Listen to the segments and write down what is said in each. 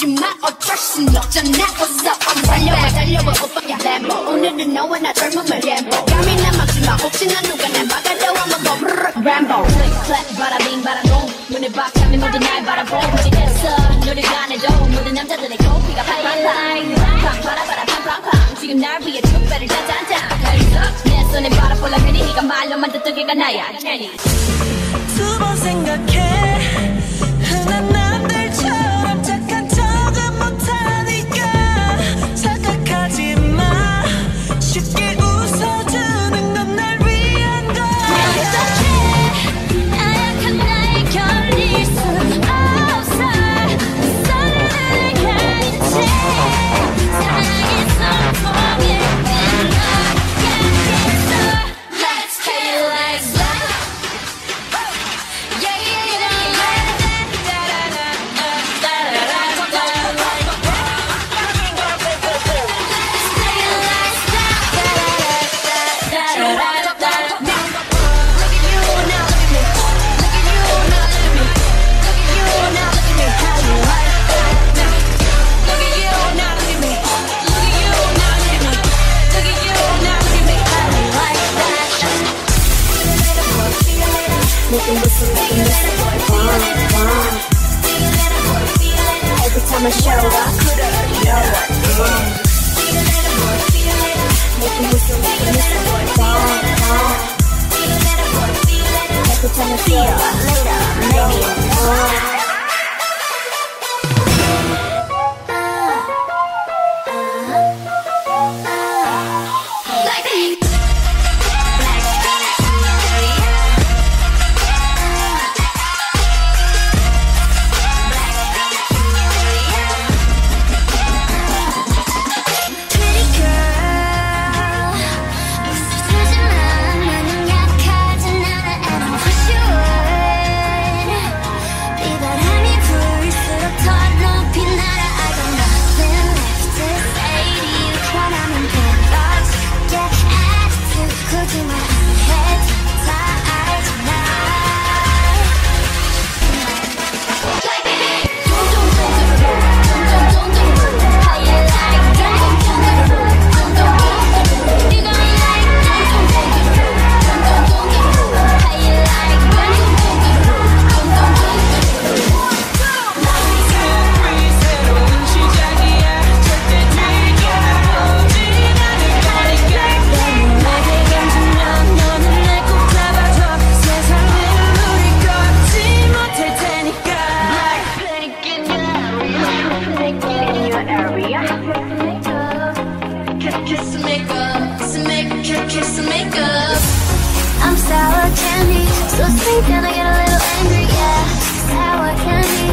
지만 어쩔 순 없잖아. What's up I'm 달려봐. 달려봐 오빠야 램보 오늘은 너와 나 젊음을 램보. 감히 난 막지마. 혹시나 누가 날 막아도 go brrr, 램보 클릭 클릭 바라빙 바라봉 문을 박차면 모두 날 바라보고 굳이 됐어. 노래가 안 해도 모든 남자들의 코피가 팔팔팔. 팡 바라바라 팡팡팡. 지금 날 위해 축배를 짠짠짠 내 손에 바라볼라 괜히 네가 말로만 듣기가 나야. 괜히 두번 생각해. 흔한 남 Every time I show up, sour candy, so sweet that I get a little angry, yeah. Sour candy,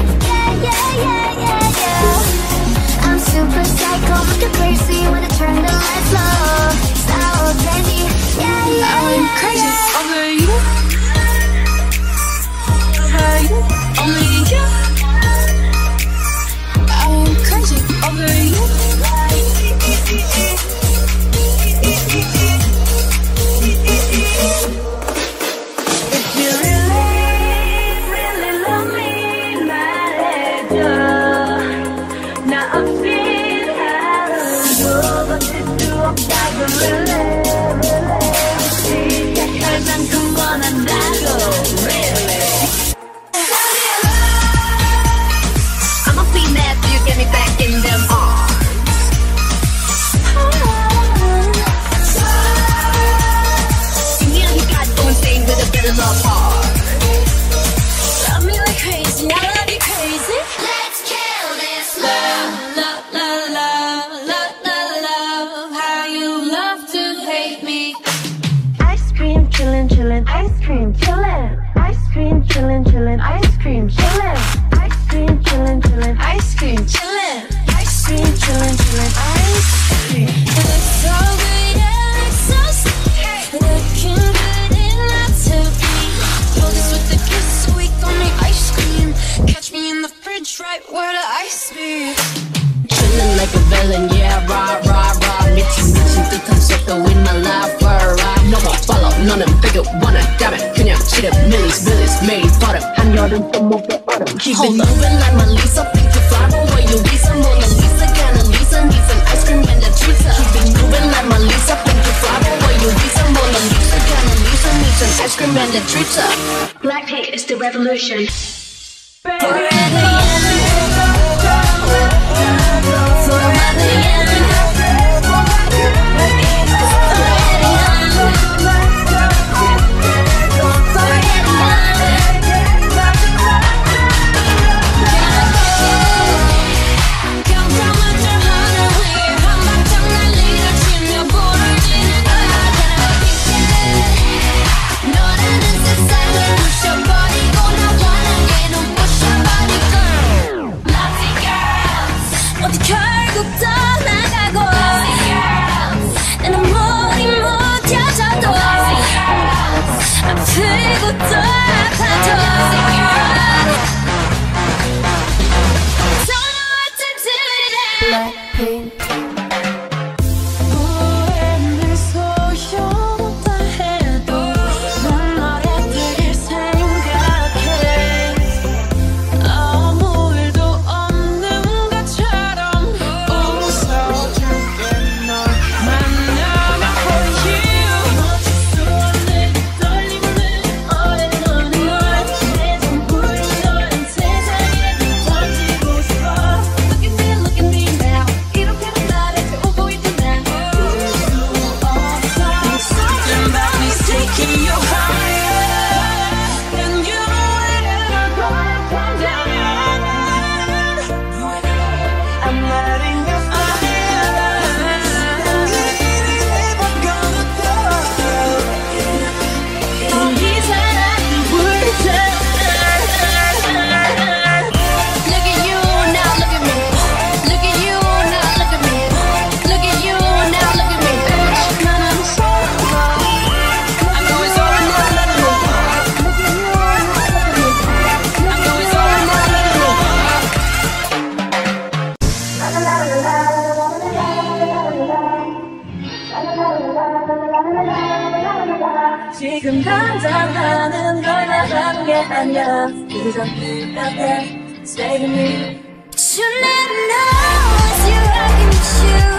stop the rain. Chillin', chillin', ice cream chillin'. Ice cream chillin', chillin', ice cream chillin'. Ice cream chillin', chillin', ice cream chillin'. Ice cream chillin', chillin', ice cream. It looks so good, it looks so sweet Looking good enough to eat Hold this with a kiss so we gon' make ice cream Catch me in the fridge right where the ice be Chillin' like a villain, yeah, 너는 배겨 원한다면 그냥 지름, millies, millies, 매일 버릇 하나 따뜻한 여름 또 목에 얼음 Keep it moving like my Lisa Pink to fly away your visa Mona Lisa Kinda Lisa Needs an ice cream and a treat Keep it moving like my Lisa Pink to fly away your visa Mona Lisa Kinda Lisa Needs an ice cream and a treat Blackpink is the revolution. 너 지금 당장 하는 걸 나가는 게 아니야 그저 네 곁에 Stay with me You never know what you're rocking with you.